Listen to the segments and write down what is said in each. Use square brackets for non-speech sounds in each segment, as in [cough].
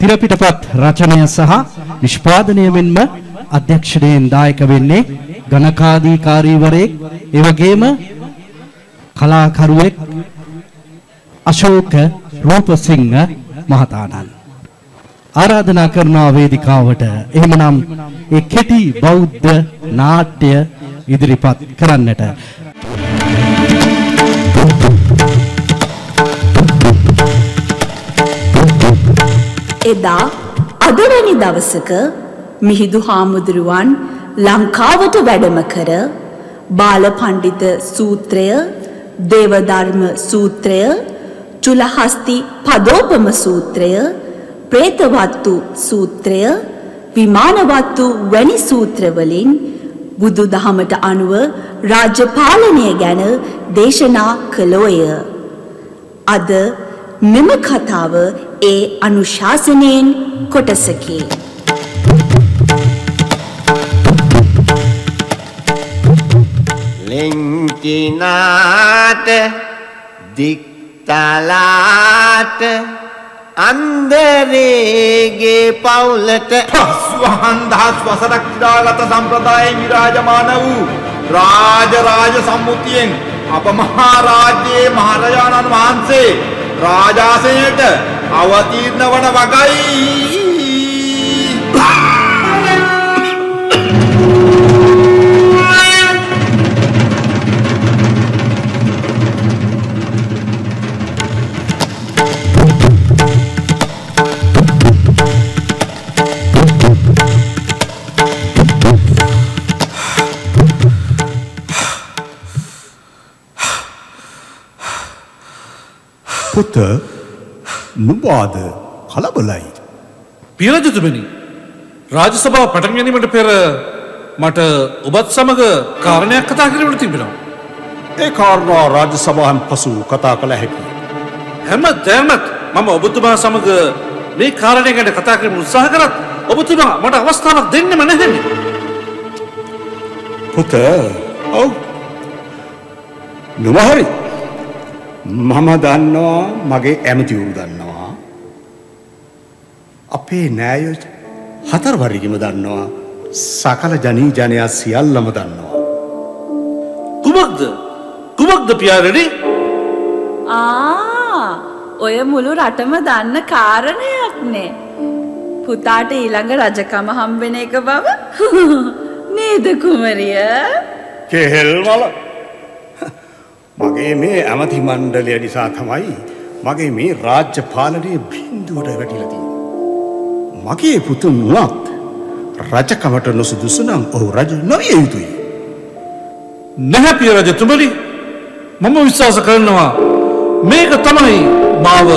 තිරපිටපත් රචනය සහ නිෂ්පාදනය මෙන්ම අධ්‍යක්ෂණයෙන් දායක වෙන්නේ ගණකාධිකාරීවරයෙක් ඒ වගේම කලාකරුවෙක් අශෝක රූපසිංහ මහතාණන්. ආරාධනා කරනවා වේදිකාවට එහෙමනම් ඒ කෙටි බෞද්ධ නාට්‍ය ඉදිරිපත් කරන්නට එදා අදවැනි දවසක මිහිදු හාමුදුරුවන් ලංකාවට වැඩම කර බාලපණ්ඩිත සූත්‍රය දේවධර්ම සූත්‍රය චුලහස්ති පදෝපම සූත්‍රය ප්‍රේතවත්තු සූත්‍රය විමානවත්තු වැනි සූත්‍රවලින් බුදු දහමට අනුව රාජ්‍ය පාලනය ගැන දේශනා කළෝය. අද මෙම කතාව ඒ අනුශාසනයෙන් කොටසකි. ලෙංචිනාට දික්තලාට අන්දරේගේ පවුලට පස්වහන් දහස් වසරක් දාගත සම්ප්‍රදායෙන් විරාජමාන වූ රාජ රාජ සම්මුතියෙන් අප මහා රාජ්‍යයේ මහරජාණන් වහන්සේ රාජාසනයට අවතීර්ණ වන වගයි පුත නුබාද කලබලයි. පිරජතුමනි රාජ සභාව පටන් ගැනීමට පෙර මට ඔබත් සමඟ කාරණයක් කතා කිරීමට තිබෙනවා. ඒ කාරණා රාජ සභාවන් පසු කතා කළ හැකි. හැම තෑමත් මම ඔබතුමා සමඟ මේ කාරණය ගැන කතා කිරීම උත්සාහ කරත් ඔබතුමා මට අවස්ථාවක් දෙන්නම නැහැනේ. පුත ඔව් නොමහරි මම දන්නවා මගේ ඇමතිවරු දන්නවා අපේ නෑය හතරවරිගම දන්නවා සකල ජනී ජනයා සියල්ලම දන්නවා කුමක්ද කුමක්ද පියාරඩි ආ ඔය මුළු රටම දන්න කාරණයක්නේ. පුතාට ඊළඟ රජකම හම්බෙන එක බව [laughs] නේද කුමරිය? කෙහෙල් වල මගේ මේ ඇමති මණ්ඩලය නිසා තමයි මගේ මේ රාජ්‍ය පාලනයේ බින්දුවට වැටිලා තියෙන්නේ. මගේ පුතුන් වුණත් රජකමට නොසුදුසු නම් ඔහු රජ නොවිය යුතුයි. නැහැ පියරජතුමනි මම විශ්වාස කරනවා මේක තමයි මාව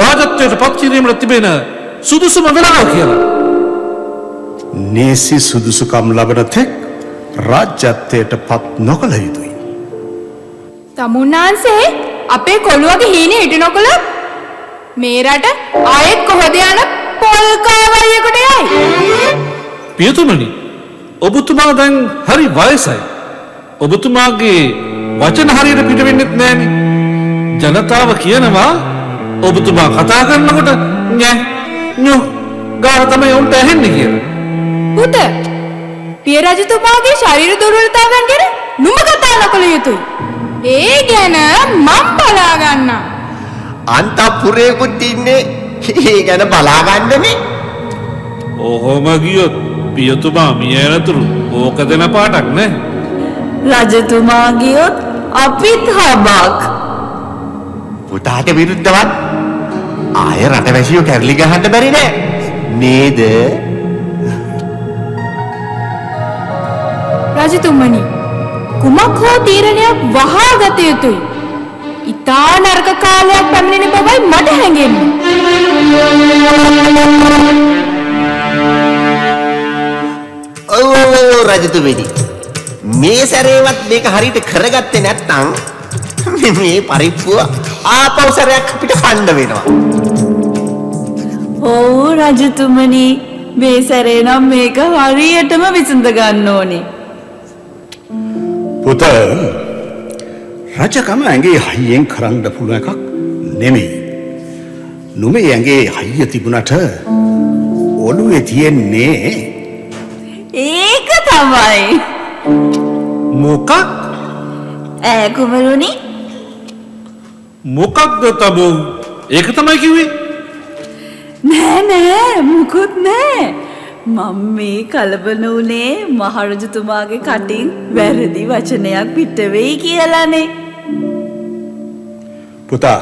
රාජත්වයට පත්කිරීමට තිබෙන සුදුසුම වෙලාව කියලා. නේසි සුදුසුකම් ලබන තෙක් රාජ්‍යත්වයට පත් නොකළ යුතුයි. තමුන්නාන්සේ අපේ කොළුවගේ හීනේ හිටි නොකළොත් මේ රට ආයෙත් කොහොද යන පොල් කාවයියකට යයි. පියතුමනි ඔබතුමා දැන් හරි වයසයි. ඔබතුමාගේ වචන හරියට පිටවෙන්නෙත් නෑනේ. ජනතාව කියනවා ඔබතුමා කතා කරනකොට නෑ නෝ ගාන තමයි උන්ට ඇහෙන්නේ කියලා. පුත පිය රජතුමාගේ ශරීර දුර්වලතාවන් ගැන නුඹ කතා නොකළ යුතුයි. ඒ ගැන මම බලා ගන්නම්. අන්තපුරයකුත් ඉන්නේ ඒ ගැන බලාගන්නනේ ඔහොම ගියොත් පියතුමා මිය ඇනතුරු ඕක දෙන පාටක් නෑ. රජතුමා ගියොත් අපිත් හබක්. පුතාට විරුද්ධවත් ආය රටවැසියෝ කැරලි ගහන්න බැරි නෑ නේද රජතුමනි කුමක් හෝ තීරණයක් වහා ගත යුතුයි. ඉතා නරක කාලයක් පැමිණෙන බවයි මට හැඟෙන්නේ. ඔව් රජතුමනි මේ සැරේවත් මේක හරියට කරගත්තේ නැත්නම් මේ පරිප්පුව ආපහු සැරයක් අපිට කන්න වෙනවා ඔව් රජතුමනි මේ සැරේ නම් මේක හරියටම විසඳ ගන්න ඕනේ. පුත රජකම ඇගේ හයියෙන් කරන්න පුළුව එකක් නෙමෙයි. නොමේ ඇගේ හයිය තිබුණට ඔළුවේ තියෙන්නේ ඒක තමයි. මොකක් ඈ කුමරුනි මොකක්ද තබෝ ඒක තමයි කිව්වේ නෑ නෑ මුකුත් නෑ. මම මේ කලබල වුණේ මහරජතුමාගේ කටින් වැරදි වචනයක් පිට වෙයි කියලානේ. පුතා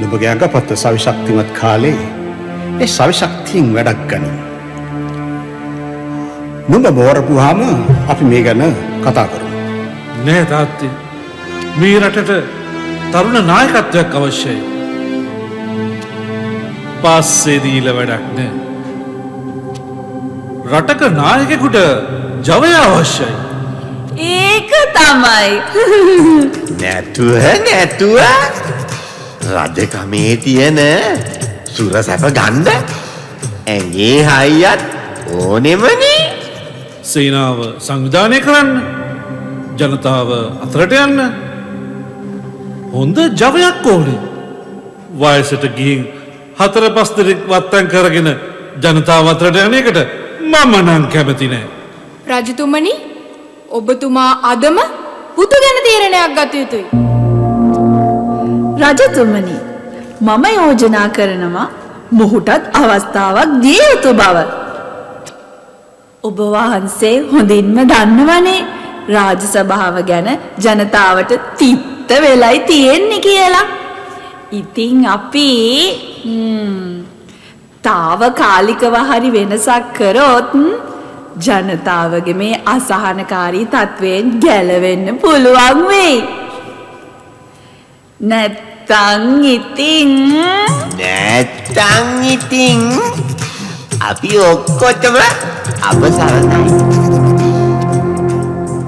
නුඹගේ අඟපත්ත සවිශක්තිමත් කාලේ ඒ සවිශක්තියෙන් වැඩක් ගනින්. නුඹ මෝරපුහාම අපි මේ ගැන කතා කරමු. නෑ තාත්ති මේ රටට තරුණ නායකත්වයක් අවශ්‍යයි පස්සේදීල වැඩක් නෑ රටක නායකෙකුට ජවය අවශ්‍යයි ඒක තමයි. නැතුව නැතුව රජකමේ තියෙන සුරසැප ගණ්ඩ ඇගේ හයියත් ඕනෙමනේ. සේනාව සංවිධානය කරන්න ජනතාව අතරට යන්න. හොඳ ජවයක් ඕනේ. වයසට ගිහින් හතර පස් දෙනෙක් වත්තන් කරගෙන ජනතාව අතරට යන එකට මම නම් කැමති නෑ. රජතුමනි ඔබතුමා අදම පුතු ගැන තීරණයක් ගත යුතුයි. රජතුමනි මම යෝජනා කරනවා මොහුටත් අවස්ථාවක් දිය යුතු බව. ඔබ වහන්සේ හොඳින්ම දන්නවනේ රාජ සභාව ගැන ජනතාවට තිත්ත වෙලයි තියෙන්නේ කියලා. ඉතින් අපි තාව කාලිකව හරි වෙනසක් කරොත් ජනතාවගේ මේ අසහනකාරී තත්ත්වයෙන් ගැලවෙන්න පුළුවන් වෙයි. නැත්තං ඉතින් නැත්තං ඉතින් අපි ඔක්කොටම අපසරණයි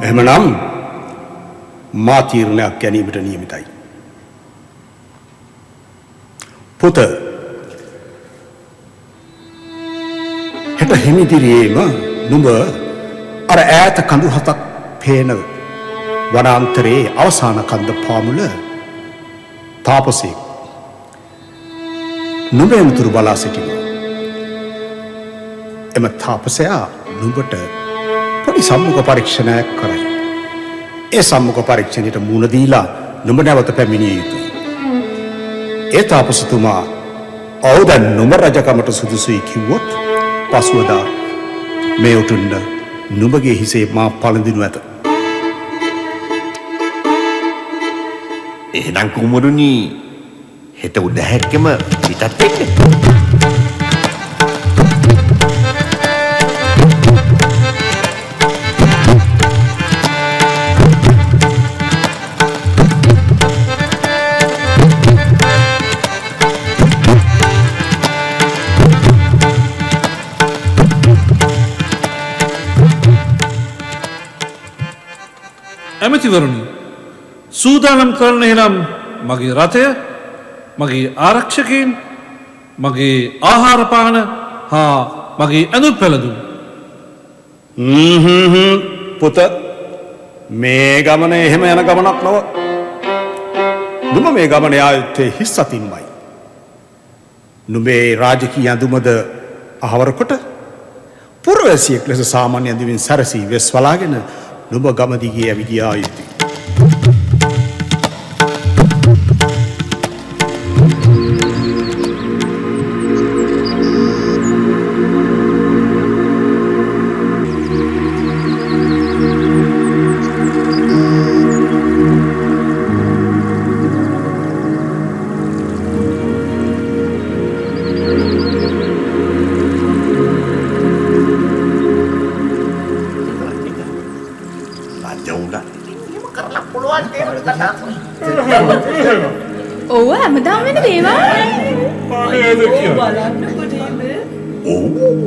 එහෙමනම් මා තීරණයක් ගැනීමට නියමිතයි. පුත හෙට හිමිදිරියේම නුඹ අර ඈත කඳු හතක් පේන වනාන්තරයේ අවසාන කන්ද පාමුල තාපසයෙක් නුඹ එනතුරු බලා සිටිනවා. එම තාපසයා නුඹට පොඩි සම්මුඛ පරීක්ෂණයක් කරයි. ඒ සම්මුඛ පරීක්ෂණයට මුණ දීලා නුඹ නැවත පැමිණිය යුතුයි. ඒ තාපසතුමා ඔව් දැන් නුඹ රජකමට සුදුසුයි කිව්වොත් පසුවදා මේ උටුන්න නුඹගේ හිසේ මා පළඳිනු ඇත. එහෙනම් කුමරුණි හෙට උදහැක්කම පිටත් එක්ක ඇමතිවරුණි සූදානම් කරන එහෙනම් මගේ රථය මගේ ආරක්ෂකයෙන් මගේ ආහාරපාන හා මගේ ඇඳුම් පැළඳුම් හ්ම්හ්ම්හ්ම්. පුත මේ ගමන එහෙම යන ගමනක් නොව. නුඹ මේ ගමන යායුත්තේ හිස් අතින්මයි. නුඹේ රාජකී ඇඳුමද අහවරකොට පුරවැසියෙක් ලෙස සාමාන්‍ය ඇඳුමින් සැරසී වෙස් වලාගෙන නුඹ ගමදිගේ ඇවිදියා යුතුයි. රජ දේවල්?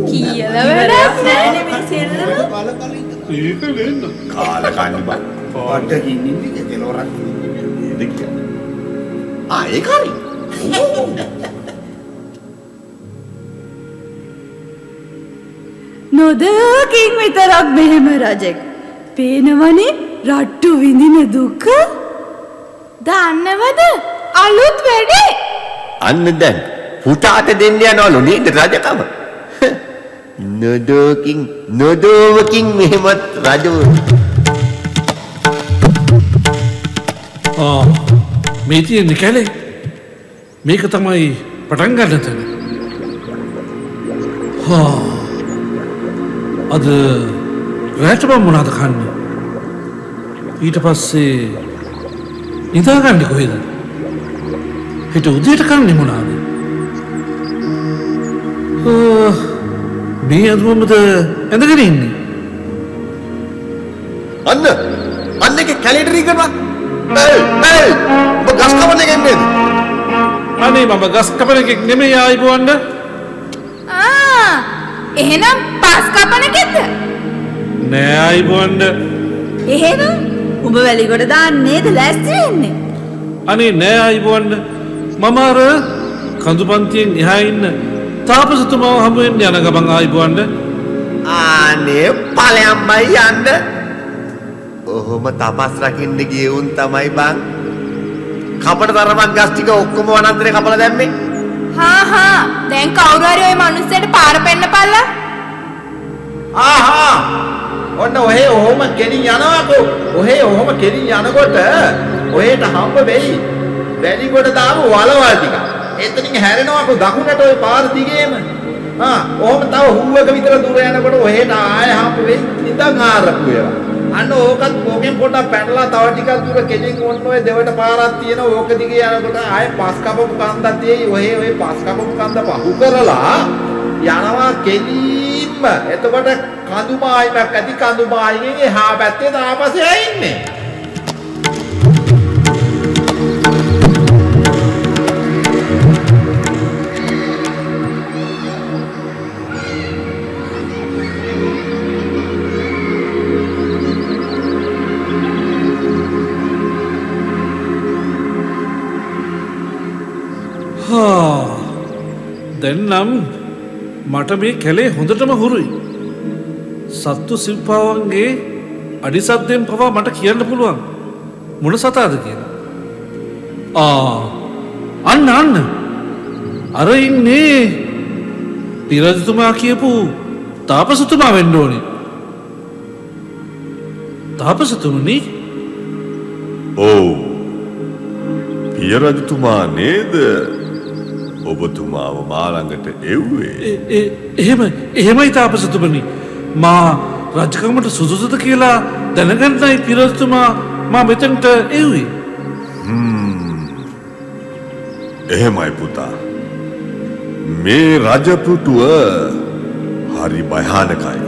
කියලා. වැඩක් නෑ. කාලකන්නි බා පට්ටකින් ඉන්නේ කෙලවරක්. ආ ඒක හරි. [laughs] නොදකින් විතරක් මෙහෙම රජෙක්. පේනවනේ රට්ටු විඳින දුක. දන්නවද? අලුත් වැඩේ අන්න දැන් පුතාට දෙන්න යනවලු නේද රජකම? නොදෝකින් නොදෝවකින් මෙහෙමත් රජු. ආ, මේ තියෙන්නේ කැලේ. මේක තමයි පටන් ගන්න තැන. හා, අද රෑට බම් මොනාද කන්න? ඊට පස්සේ නිදාගන්න කොහෙද හිට උදේට කන්නේ මොනාද? ආ, මේ ඇඳුමද ඇඳගෙන ඉන්නේ? අන්න අන්න එක කැලේට රීකනවා ඒ ඒ ඔබ ගස් කපන්න ගෙන්නේද අනේ මම ගස් කපන එකෙක් නෙමෙයි ආයිබුවන්ඩ. ආ එහෙනම් පස් කපන කෙද්ද? නෑ ආයිබුවන්ඩ. එහෙනම් උඹ වැලිගොඩ දාන්නේද ලෑස්ති වෙන්නේ? අනේ නෑ අයිබුවන්ඩ මම අර කඳුපන්තියෙන් එහා ඉන්න තාපසතුමාව හමුවෙන් යන ගමන් ආයිබුවන්ඩ ආනේ පලයම්බයි යන්න. ඔහොම තපස් රකින්න ගිය උන් තමයි බං. කපට තරමක් ගස් ටික ඔක්කොම වනාන්තරේ කපලා දැම්මේ. හා හා. දැන් කවුරු හරි ওই මිනිස්සුන්ට පාර පෙන්නපල්ලා. ආහා. ඔන්න ඔහේ ඔහොම කෙලින් යනවාකෝ. ඔහේ ඔහොම කෙලින් යනකොට ඔහෙට හම්බ වෙයි වැලිගොඩ දාපු වලවල් ටික. එතනින් හැරෙනවාකෝ දකුණට ওই පාර දිගේම. ආ ඔහොම තව හුවක විතර දුර යනකොට ඔහෙට ආය හම්බ වෙයි ඉඳන් ආරපු ඒවා. අන්න ඕකත් ඕකෙන් පොඩ්ඩක් පැනලා තව ටිකක් දුර කෙලින් ඔන්න ඔය දෙවට පාරක් තියෙන ඕක දිගේ යනකොට ආය පස් කපපු කන්දක් තියෙයි ඔහේ ඔය පස් කපපු කන්ද පහු කරලා යනවා කෙලින්ම. එතකොට කඳුමායිමක් ඇති කඳුමායිගෙන් එහා පැත්තේ තාපසයා ඉන්නේ. දැන්නම් මට මේ කැලේ හොඳටම හුරුයි. සත්තු සිව්පාවන්ගේ අඩිසත්දයෙන් පවා මට කියන්න පුළුවන්. මොන සතාද කියලා? ආ අන්න අන්න. අර ඉන්නේ පිරජතුමා කියපු තාපසතුමා වෙන්න ඕනේ. තාපසතුමනි? ඔව්. පියරජතුමා නේද? ඔබතුමාව මාළඟට එව්වේ? එහෙම එහෙමයි තාපසතුමනි. මා රජකමට සුදුසුද කියලා දැනගන්නයි පිරස්තුමා මා මෙතැන්ට එව්වේ. එහෙමයි පුතා. මේ රජපුටුව හරි භයානකයි.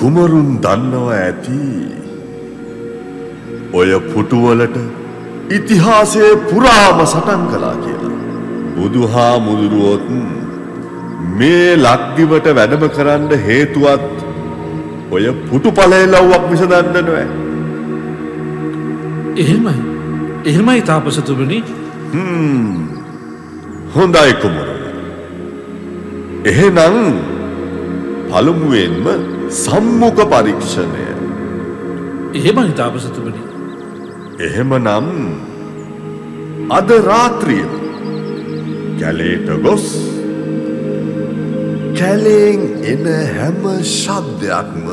කුමරුන් දන්නවා ඇති? ඔය පුටුවලට ඉතිහාසයේ පුරාම සටන් කලා කියලා බුදුහා මුදුරුවොත් මේ ලක්දිවට වැඩම කරන්න හේතුවත් ඔය පුටු පලේලව්වක් විසදන්න නොෑ එහෙමයි. එහෙමයි තාපසතුමනි. හොඳයි කුමර. එහෙනම් පළමුුවෙන්ම සම්මුඛ පරීක්ෂණය. එහෙමයි තාපසතුමනි. එහෙමනම් අද රාත්‍රිය කැලේට ගොස් කැලෙෙන් එන හැම ශබ්දයක්ම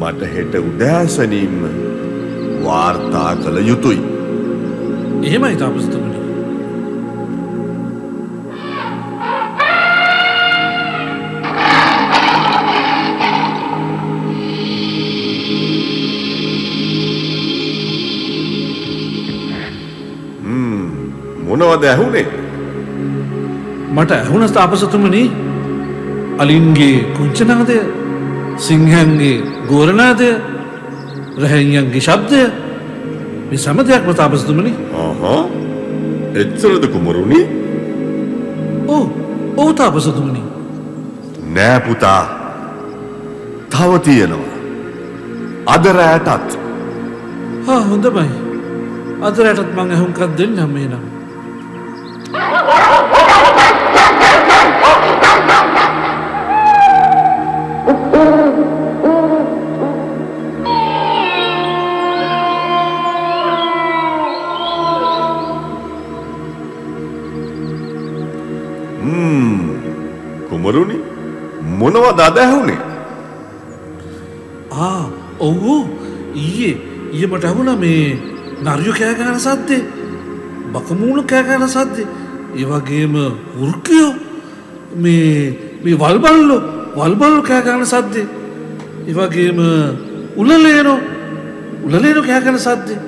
මට හෙට උදෑසනින්ම වාර්තා කළ යුතුයි. එහෙමයි තාපසතුමනි මොනවද ඇහුනේ? මට ඇහුණ තාපසතුමනි අලින්ගේ කුංචනාදය සිංහන්ගේ ගෝරනාදය රැහැන්යන්ගේ ශබ්දය මේ සම දෙයක්ම තාපසතුමනි ආහා එච්චරද කුමරුණි ඕ ඕ තාපසතුමනි නෑපුතා තව තියෙනවා. අදරෑටත් හොඳමයි. අදරයටත් මං ඇහුම්කත් දෙන්න මේ නම් ඊයේ මට ඇහුණ මේ නරියෝ කෑගහන සද්දේ බකමූුණු කෑගහන සද්දේ ඒවගේම වෘර්කයෝ මේ මේ වල්බල්ලො වල්බල්ලු කෑගහන සද්දේ ඒවගේම උලලේනෝ උලලේනු කෑගන සද්දේ.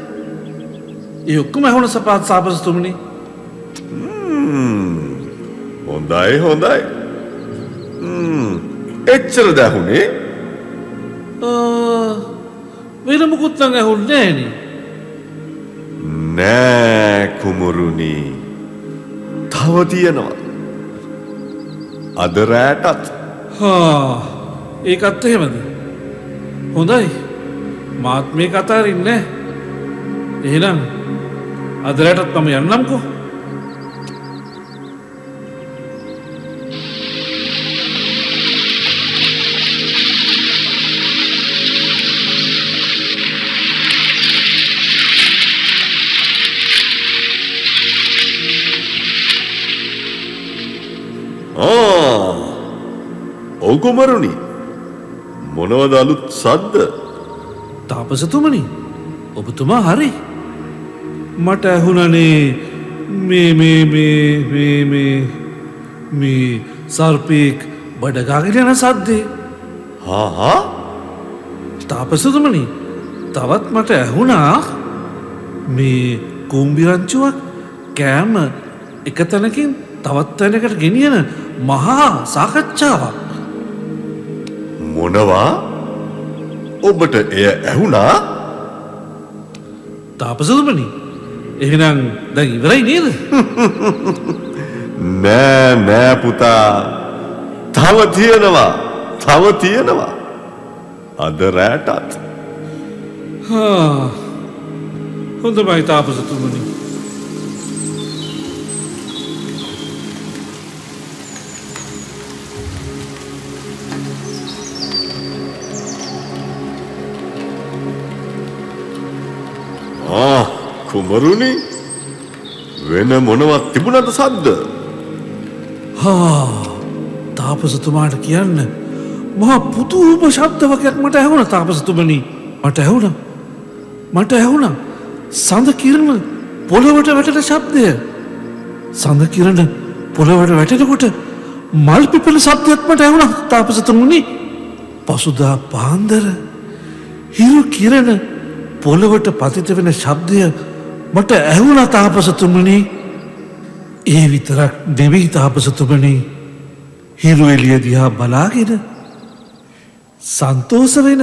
ඒ ඔක්කොම ඇහුණ සපාත් සාපස්තුමනි. හොඳයි හොඳයි. එච්චර දැහුනේ වෙන මුකුත්තන් ඇහුන් නෑනේ නෑ කුමරුණි. තව තියෙනවා. අද රෑටත්. හා ඒකත් එහෙමද? හොඳයි. මාත් මේ කතාරින්න එහෙනම් අදරටත් මම යන්නම්කෝ ඔව් කුමරුණි මොනවද අලුත් සද්ද? තාපසතුමනි ඔබතුමා හරි. මට ඇහුණනේ මේ මේ මේ මේ මේ මේ සර්පීක් බඩගාගෙන යන සද්දේ. හා තාපසතුමනි තවත් මට ඇහුණා මේ කුම්බිරංචුවක් කෑම එක තැනකින් තවත් තැනකට ගෙනියන මහා සාකච්ඡාවක් මොනවා? ඔබට එය ඇහුණා? තාපසතුමනි එහෙනම් දැන් ඉවරයි නේද? [laughs] නෑ නෑ පුතා. තව තියෙනවා තව තියෙනවා. අද රෑටත්. හොඳමයි තාපසතුමනි ආ කුමරුණි වෙන මොනවත් තිබුණද සද්ද? හා තාපසතුමාට කියන්න මහා පුතුූප ශබ්දවකයක් මට ඇහුණ තාපසතුමනි. මට ඇහුණ. මට ඇහුණ සඳ කිරණ පොළොවට වැටට ශබ්දය. සඳ කිරණ පොළොවට වැටෙනකොට මල් පිපෙන සබ්දයක් මට ඇහුණ තාපසතුමුණි පසුදා පාන්දර හිරු කිරණ පොළොවට පතිත වෙන ශබ්දය මට ඇහුණ තාපසතුමනි. ඒ විතරක් දෙවී තාපසතුමනි. හිරු එලිය දිහා බලාගෙන සන්තෝස වෙන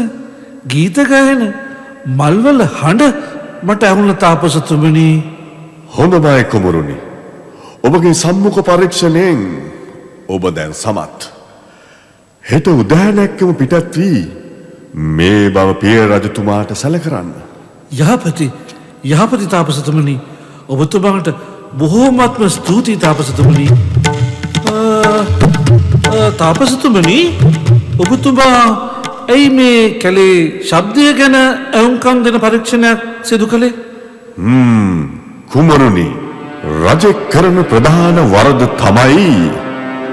ගීතගයන මල්වල හඬ මට ඇහුණ තාපසතුමනි. හොඳමයි කුමරුණි ඔබගේ සම්මුඛ පරීක්ෂණයෙන් ඔබ දැන් සමත්. හෙට උදෑනැක්කම පිටත් වී මේ බව පිය රජතුමාට සැල කරන්න යහපති යහපති තාපසතුමනි. ඔබතුමාට බොහෝමත්ම ස්තුතියි තාපසතුමනි. තාපසතුමනි ඔබතුමා ඇයි මේ කැලේ ශබ්දය ගැන ඇවුන්කම් දෙන පරීක්ෂණයක් සිදු කළේ? කුමරුණි රජෙක් කරන ප්‍රධාන වරද තමයි.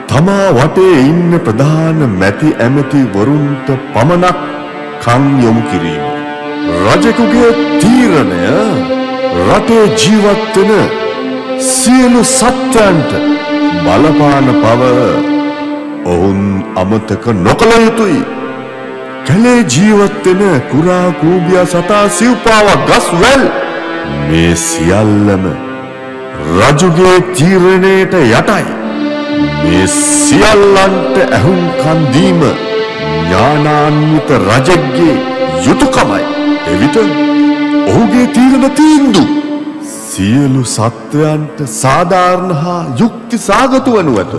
තමා වටේ ඉන්න ප්‍රධාන මැති ඇමති වරුන්ට පමණක් කන් යොමු කිරීම. රජෙකුගේ තීරණය රටේ ජීවත්වෙන සියලු සත්‍යයන්ට බලපාන පව ඔවුන් අමතක නොකළ යුතුයි. කැලේ ජීවත්වෙන කුරා කූබිය සතා සිව්පාවක් ගස් වැල් මේ සියල්ලම රජුගේ තීරණයට යටයි. මේ සියල්ලන්ට ඇහුම් කන්දීම ඥානාන්විත රජෙක්ගේ යුතුකමයි. එවිට ඔහුගේ තීරණ තීන්දු සියලු සත්වයන්ට සාධාරණ හා යුක්ති සාගතු වනු ඇත.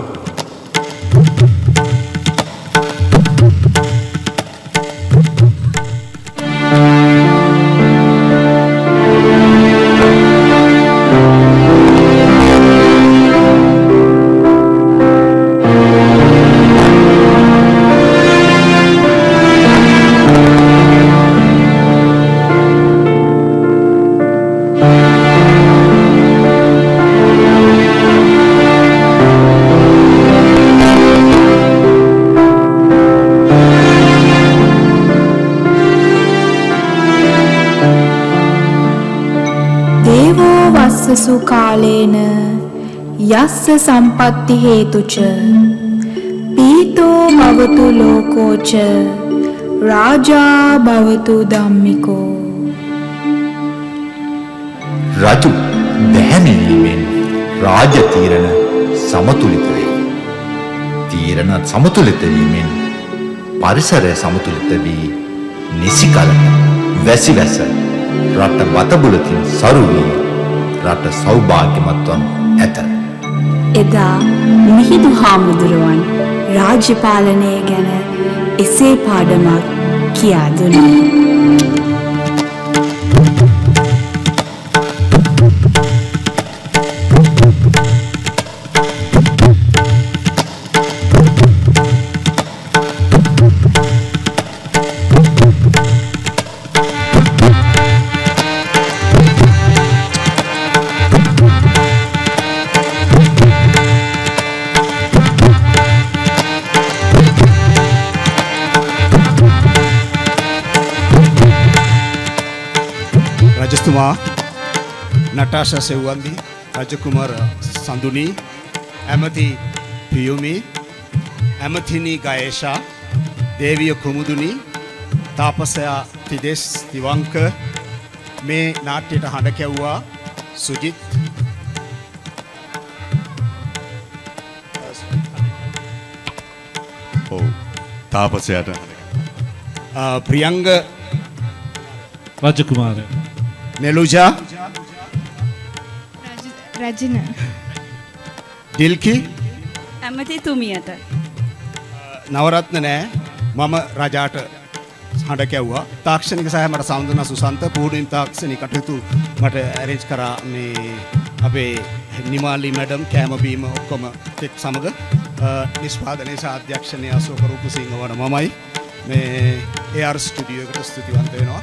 අස්සසු කාලේන යස්ස සම්පත්ති හේතුච පීතෝ භවතු ලෝකෝච රාජා භවතු ධම්මිකෝ. රජු දැහැමිවීමෙන් රාජ්‍ය තීරණ සමතුලිත වේ. තීරණ සමතුලිත වීමෙන් පරිසරය සමතුලිත වී නිසි කලට වැසි වැස රට බතබුලතින් සරු වී රට සෞභාග්‍යමත් වනු ඇත. එදා මිහිඳු හාමුදුරුවන් රාජ්‍ය පාලනය ගැන එසේ පාඩමක් කියා දුන්නා. රජතුමා නටාශ සෙව්වන්දි රජකුමර සඳුනි ඇමති පියුමි ඇමතිනී ගයේෂා දේවිය කුමුදුනි තාපසයා තිදෙස් තිවංක මේ නාට්‍යයට හඬ කැව්වා සුජිත්. ඔව් තාපසයට ආ, ප්‍රියංග රජකුමාරය. නෙලුජා රජන. ඩිල්කි ඇමතිතුමියට. නවරත්න නෑ. මම රජාට හඬ කැව්වා. තාක්ෂණික සහ මට සෞන්දන සුසන්ත. පූඩින් තාක්ෂණි කටයුතු මට ඇරෙන්ජ් කරා මේ අපේ නිමාලි මැඩම් කෑමබීම ඔක්කොම තෙක් සමඟ නිස්පාදනය සාධ්‍යක්ෂණය අසෝක රූපසිංහ වන මමයි. මේ ඒර් ස්ටඩියෝකට ස්තුතිවන්ත වෙනවා